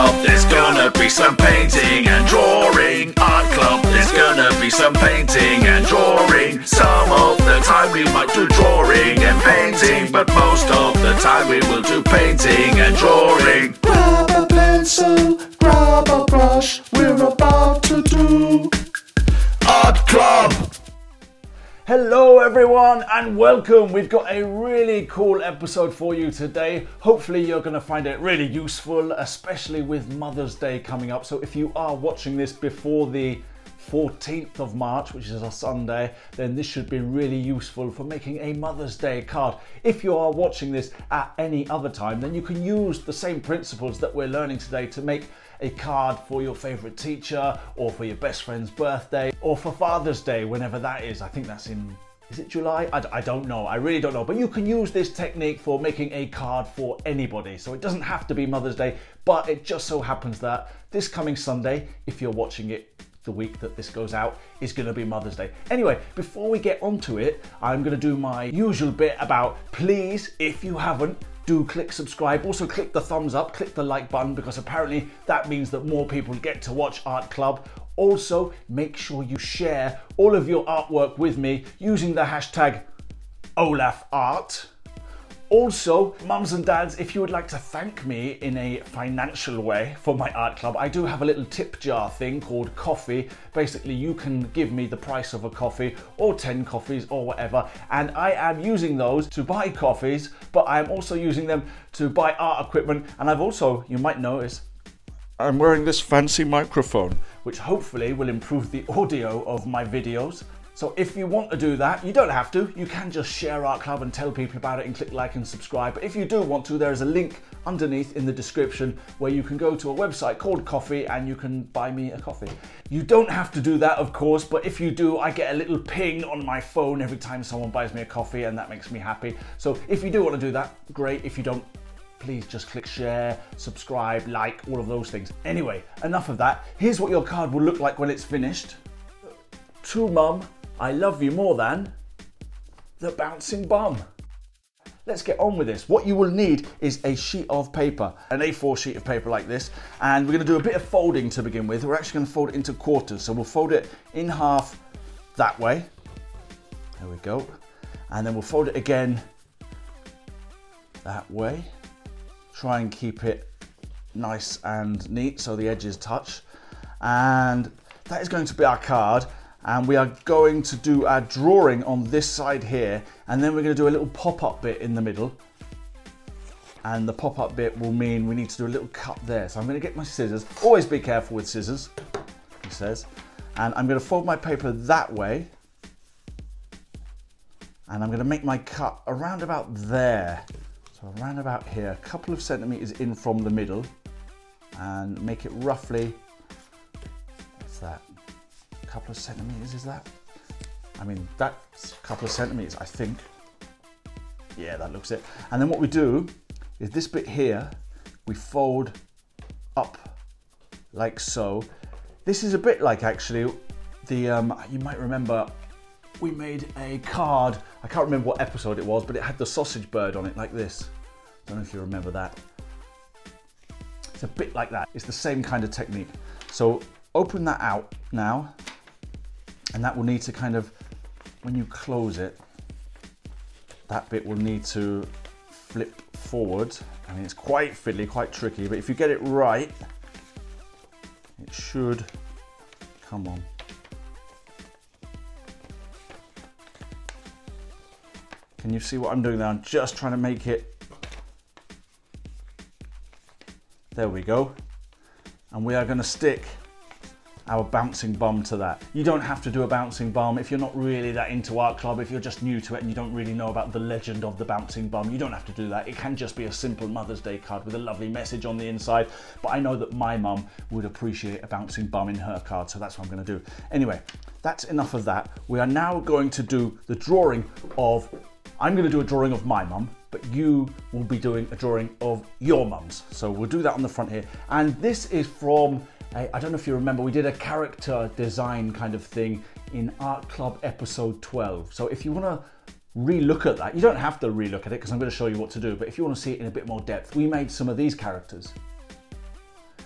club, there's gonna be some painting and drawing. Art club, there's gonna be some painting and drawing. Some of the time we might do drawing and painting, but most of the time we will do painting and drawing. Grab a pencil, grab a brush, we're about to do Art club! Hello, everyone, and welcome. We've got a really cool episode for you today. Hopefully, you're going to find it really useful, especially with Mother's Day coming up. So, if you are watching this before the 14th of March, which is a Sunday, then this should be really useful for making a Mother's Day card. If you are watching this at any other time, then you can use the same principles that we're learning today to make a card for your favorite teacher or for your best friend's birthday or for Father's Day, whenever that is. I think that's in is it July? I, I, don't know. I really don't know. But you can use this technique for making a card for anybody. So it doesn't have to be Mother's Day, but it just so happens that this coming Sunday, if you're watching it the week that this goes out, is going to be Mother's Day. Anyway, before we get onto it, I'm going to do my usual bit about please, if you haven't, do click subscribe. Also click the thumbs up, click the like button because apparently that means that more people get to watch Art Club. Also, make sure you share all of your artwork with me using the hashtag OlafArt. Also, mums and dads, if you would like to thank me in a financial way for my art club, I do have a little tip jar thing called Ko-fi. Basically, you can give me the price of a coffee or 10 coffees or whatever, and I am using those to buy coffees, but I am also using them to buy art equipment, and I've also, you might notice, I'm wearing this fancy microphone, which hopefully will improve the audio of my videos. So if you want to do that, you don't have to. You can just share Art Club and tell people about it and click like and subscribe. But if you do want to, there is a link underneath in the description where you can go to a website called Ko-fi and you can buy me a coffee. You don't have to do that, of course, but if you do, I get a little ping on my phone every time someone buys me a coffee and that makes me happy. So if you do want to do that, great. If you don't, please just click share, subscribe, like, all of those things. Anyway, enough of that. Here's what your card will look like when it's finished. To mum, I love you more than the bouncing bum. Let's get on with this. What you will need is a sheet of paper, an A4 sheet of paper like this, and we're gonna do a bit of folding to begin with. We're actually gonna fold it into quarters. So we'll fold it in half that way. There we go. And then we'll fold it again that way. Try and keep it nice and neat so the edges touch. And that is going to be our card and we are going to do our drawing on this side here and then we're going to do a little pop-up bit in the middle. And the pop-up bit will mean we need to do a little cut there. So I'm going to get my scissors. Always be careful with scissors he says. And I'm going to fold my paper that way. And I'm going to make my cut around about there. So around about here a couple of centimeters in from the middle. And make it roughly that couple of centimeters is that? I mean, that's a couple of centimeters, I think. Yeah, that looks it. And then what we do is this bit here, we fold up like so. This is a bit like actually the, um, you might remember we made a card. I can't remember what episode it was, but it had the sausage bird on it like this. I Don't know if you remember that. It's a bit like that. It's the same kind of technique. So open that out now and that will need to kind of, when you close it, that bit will need to flip forward. I mean, it's quite fiddly, quite tricky, but if you get it right, it should, come on. Can you see what I'm doing there? I'm just trying to make it, there we go. And we are gonna stick our bouncing bomb to that. You don't have to do a bouncing bomb if you're not really that into art club, if you're just new to it and you don't really know about the legend of the bouncing bomb, you don't have to do that. It can just be a simple Mother's Day card with a lovely message on the inside. But I know that my mum would appreciate a bouncing bomb in her card, so that's what I'm gonna do. Anyway, that's enough of that. We are now going to do the drawing of, I'm gonna do a drawing of my mum, but you will be doing a drawing of your mums. So we'll do that on the front here. And this is from I, I don't know if you remember, we did a character design kind of thing in Art Club episode 12. So if you want to re-look at that, you don't have to re-look at it because I'm going to show you what to do, but if you want to see it in a bit more depth, we made some of these characters.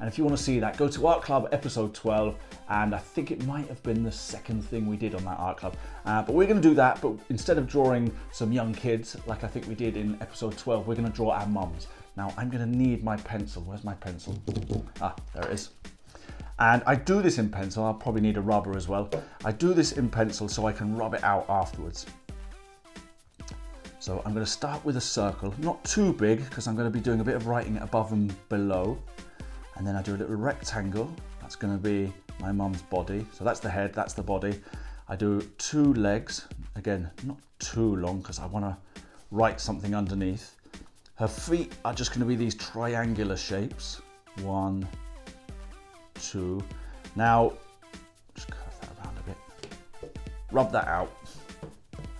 And if you want to see that, go to Art Club episode 12, and I think it might have been the second thing we did on that Art Club. Uh, but we're going to do that, but instead of drawing some young kids, like I think we did in episode 12, we're going to draw our mums. Now I'm going to need my pencil. Where's my pencil? Ah, there it is. And I do this in pencil, I'll probably need a rubber as well. I do this in pencil so I can rub it out afterwards. So I'm going to start with a circle, not too big because I'm going to be doing a bit of writing above and below. And then I do a little rectangle, that's going to be my mum's body. So that's the head, that's the body. I do two legs, again, not too long because I want to write something underneath. Her feet are just going to be these triangular shapes. One, two. Now, just curve that around a bit. Rub that out.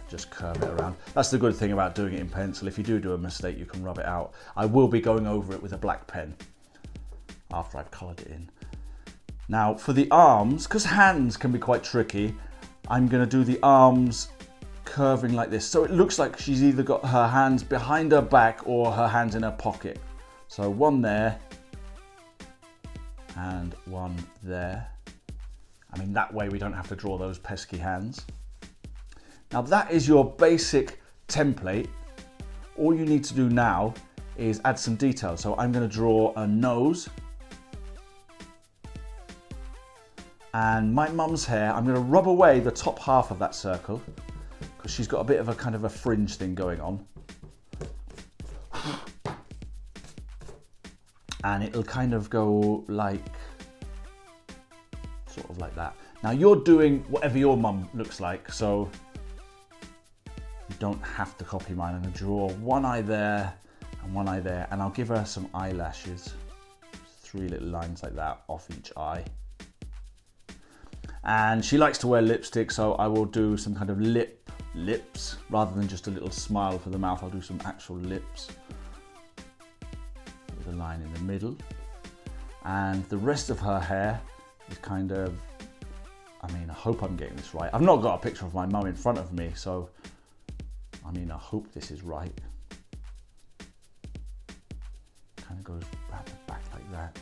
Just curve it around. That's the good thing about doing it in pencil. If you do do a mistake, you can rub it out. I will be going over it with a black pen after I've coloured it in. Now for the arms, because hands can be quite tricky, I'm going to do the arms curving like this. So it looks like she's either got her hands behind her back or her hands in her pocket. So one there and one there. I mean, that way we don't have to draw those pesky hands. Now that is your basic template. All you need to do now is add some detail. So I'm gonna draw a nose. And my mum's hair, I'm gonna rub away the top half of that circle because she's got a bit of a kind of a fringe thing going on. And it'll kind of go like, sort of like that. Now you're doing whatever your mum looks like, so you don't have to copy mine. I'm gonna draw one eye there and one eye there, and I'll give her some eyelashes. Three little lines like that off each eye. And she likes to wear lipstick, so I will do some kind of lip lips rather than just a little smile for the mouth. I'll do some actual lips line in the middle. And the rest of her hair is kind of, I mean, I hope I'm getting this right. I've not got a picture of my mum in front of me, so I mean, I hope this is right. Kind of goes the back like that.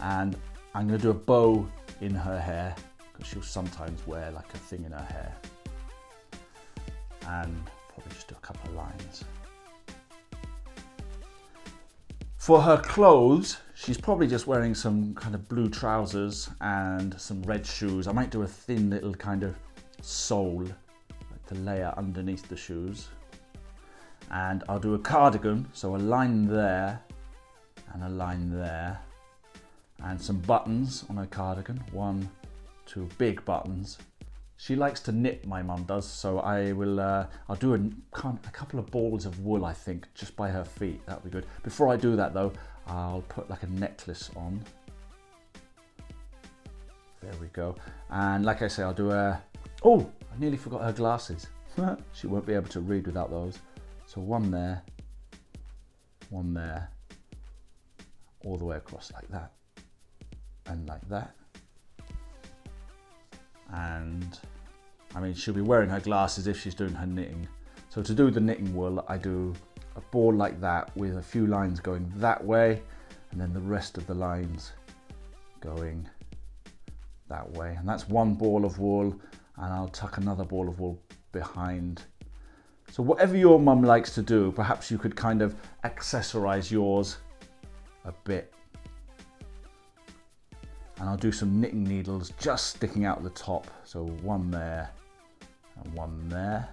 And I'm going to do a bow in her hair because she'll sometimes wear like a thing in her hair. And probably just do a couple of lines. For her clothes, she's probably just wearing some kind of blue trousers and some red shoes. I might do a thin little kind of sole the layer underneath the shoes. And I'll do a cardigan, so a line there and a line there. And some buttons on her cardigan, one, two big buttons. She likes to knit, my mum does, so I will, uh, I'll do a, a couple of balls of wool, I think, just by her feet, that'll be good. Before I do that though, I'll put like a necklace on. There we go. And like I say, I'll do a, oh, I nearly forgot her glasses. she won't be able to read without those. So one there, one there, all the way across like that, and like that. And I mean, she'll be wearing her glasses if she's doing her knitting. So to do the knitting wool, I do a ball like that with a few lines going that way, and then the rest of the lines going that way. And that's one ball of wool and I'll tuck another ball of wool behind. So whatever your mum likes to do, perhaps you could kind of accessorize yours a bit. And I'll do some knitting needles just sticking out the top. So one there and one there.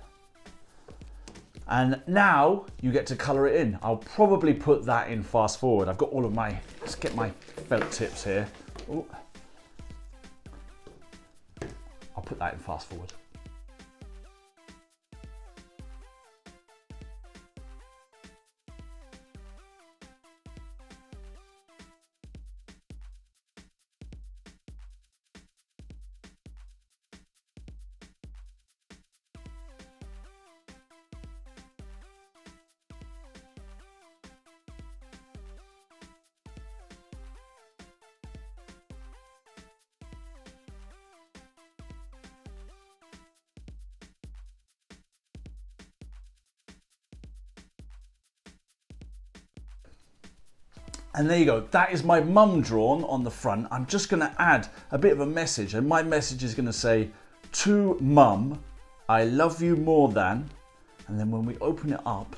And now you get to color it in. I'll probably put that in fast forward. I've got all of my, let's get my felt tips here. Ooh. I'll put that in fast forward. And there you go. That is my mum drawn on the front. I'm just going to add a bit of a message. And my message is going to say, to mum, I love you more than. And then when we open it up,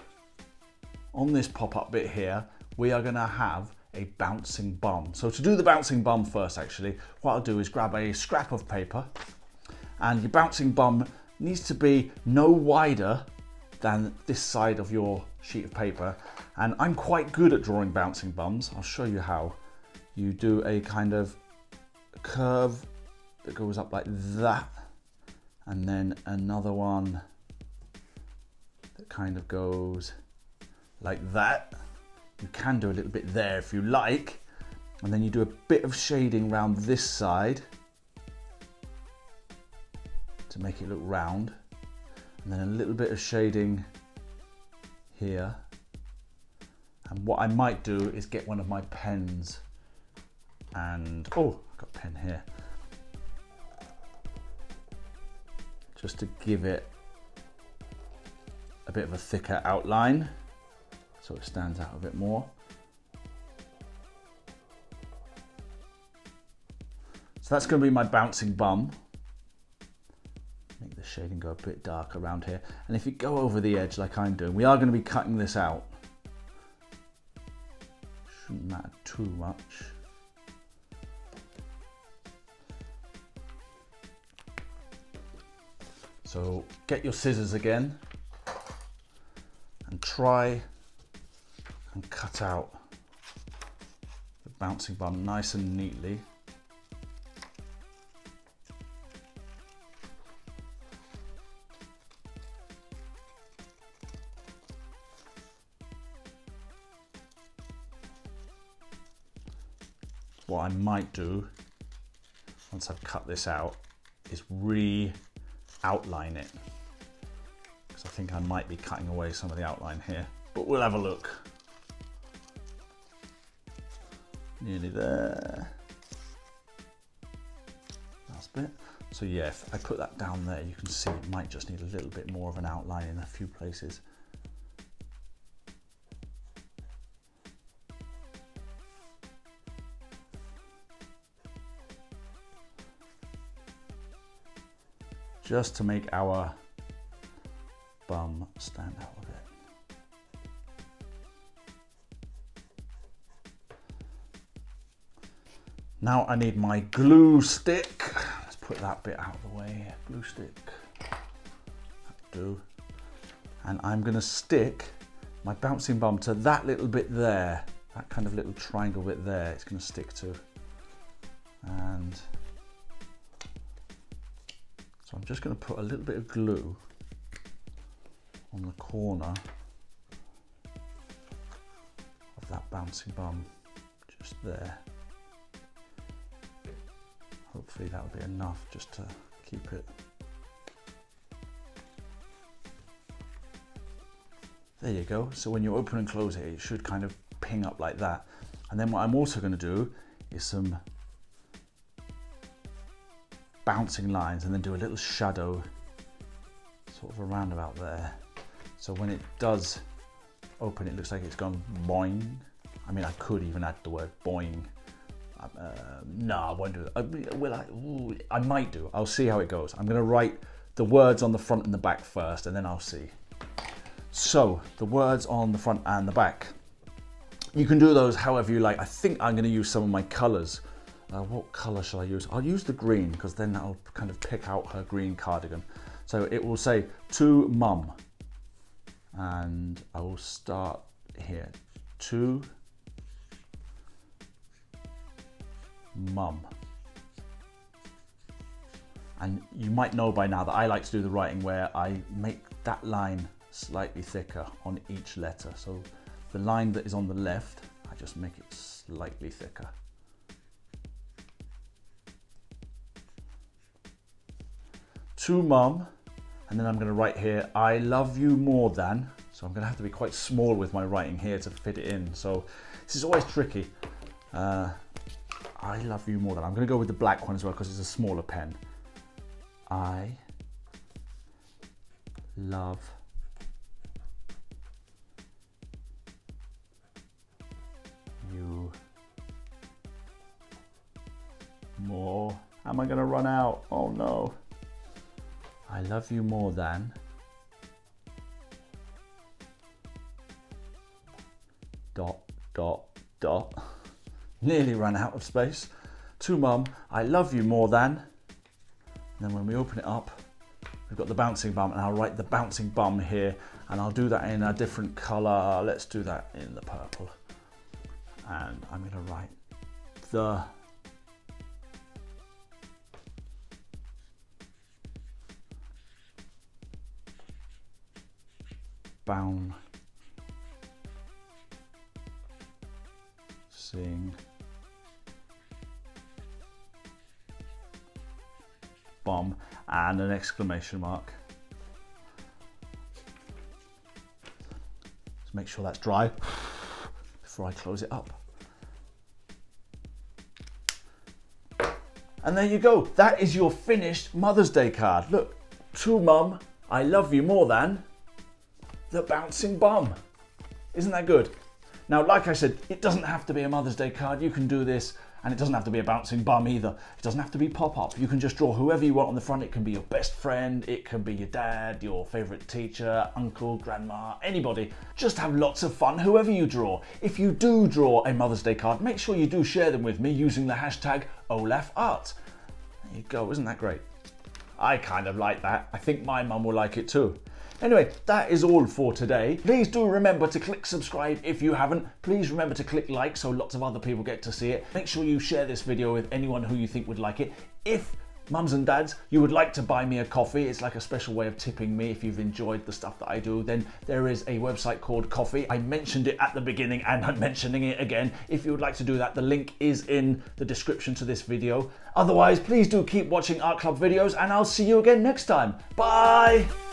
on this pop-up bit here, we are going to have a bouncing bum. So to do the bouncing bum first, actually, what I'll do is grab a scrap of paper and your bouncing bum needs to be no wider than this side of your sheet of paper. And I'm quite good at drawing bouncing bums. I'll show you how. You do a kind of curve that goes up like that. And then another one that kind of goes like that. You can do a little bit there if you like. And then you do a bit of shading around this side to make it look round. And then a little bit of shading here. And what I might do is get one of my pens and, oh, I've got a pen here. Just to give it a bit of a thicker outline so it stands out a bit more. So that's going to be my bouncing bum. The shading go a bit dark around here. And if you go over the edge like I'm doing, we are going to be cutting this out. Shouldn't matter too much. So get your scissors again and try and cut out the bouncing bum nice and neatly. What I might do once I've cut this out is re-outline it because I think I might be cutting away some of the outline here but we'll have a look nearly there. Last bit. So yeah, if I put that down there, you can see it might just need a little bit more of an outline in a few places. Just to make our bum stand out a bit. Now I need my glue stick. Let's put that bit out of the way. Glue stick. do. And I'm gonna stick my bouncing bum to that little bit there. That kind of little triangle bit there. It's gonna stick to. And so I'm just gonna put a little bit of glue on the corner of that bouncing bum just there. Hopefully that'll be enough just to keep it. There you go. So when you open and close it, it should kind of ping up like that. And then what I'm also going to do is some bouncing lines and then do a little shadow sort of around about there. So when it does open, it looks like it's gone boing. I mean, I could even add the word boing uh, no, I won't do that. Will I? Ooh, I might do. I'll see how it goes. I'm going to write the words on the front and the back first, and then I'll see. So the words on the front and the back. You can do those however you like. I think I'm going to use some of my colours. Uh, what colour shall I use? I'll use the green because then that'll kind of pick out her green cardigan. So it will say to mum. And I will start here. To mum. And you might know by now that I like to do the writing where I make that line slightly thicker on each letter. So the line that is on the left, I just make it slightly thicker. To mum, and then I'm to write here, I love you more than. So I'm to have to be quite small with my writing here to fit it in. So this is always tricky. Uh, I love you more than. I'm to go with the black one as well because it's a smaller pen. I love you more. Am I to run out? Oh no. I love you more than. Dot, dot, dot. Nearly ran out of space. To mum, I love you more than. And then when we open it up, we've got the bouncing bum, and I'll write the bouncing bum here, and I'll do that in a different color. Let's do that in the purple. And I'm to write the bound sing bomb and an exclamation mark. Let's make sure that's dry before I close it up. And there you go. That is your finished Mother's Day card. Look, to mum, I love you more than the bouncing bum. Isn't that good? Now, like I said, it doesn't have to be a Mother's Day card. You can do this, and it doesn't have to be a bouncing bum either. It doesn't have to be pop up. You can just draw whoever you want on the front. It can be your best friend, it can be your dad, your favourite teacher, uncle, grandma, anybody. Just have lots of fun, whoever you draw. If you do draw a Mother's Day card, make sure you do share them with me using the hashtag OLAFArt. There you go, isn't that great? I kind of like that. I think my mum will like it too. Anyway, that is all for today. Please do remember to click subscribe if you haven't. Please remember to click like so lots of other people get to see it. Make sure you share this video with anyone who you think would like it. If mums and dads, you would like to buy me a coffee, it's like a special way of tipping me if you've enjoyed the stuff that I do, then there is a website called Ko-fi. I mentioned it at the beginning and I'm mentioning it again. If you would like to do that, the link is in the description to this video. Otherwise, please do keep watching Art Club videos and I'll see you again next time. Bye!